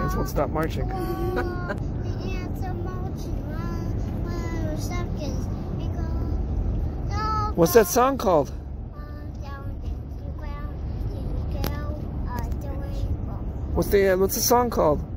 Ants won't stop marching. What's that song called? What's the uh, what's the song called?